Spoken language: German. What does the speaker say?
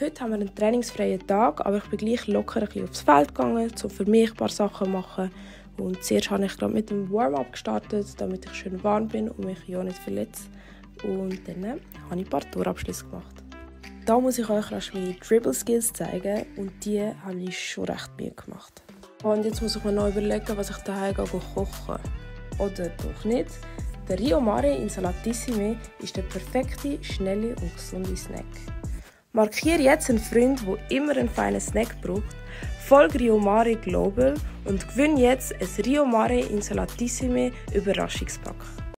Heute haben wir einen trainingsfreien Tag, aber ich bin gleich locker ein bisschen aufs Feld gegangen, um für mich ein paar Sachen zu machen. Und zuerst habe ich gerade mit dem Warm-up gestartet, damit ich schön warm bin und mich ja nicht verletze. Und dann habe ich ein paar Torabschlüsse gemacht. Da muss ich euch rasch meine Dribble Skills zeigen und die habe ich schon recht Mühe gemacht. Und jetzt muss ich mir noch überlegen, was ich daheim kochen Oder doch nicht. Der Rio Mare in Salatissime ist der perfekte, schnelle und gesunde Snack. Markiere jetzt einen Freund, der immer einen feinen Snack braucht, folge Rio Mare Global und gewinne jetzt ein Rio Mare in Salatissime Überraschungspack.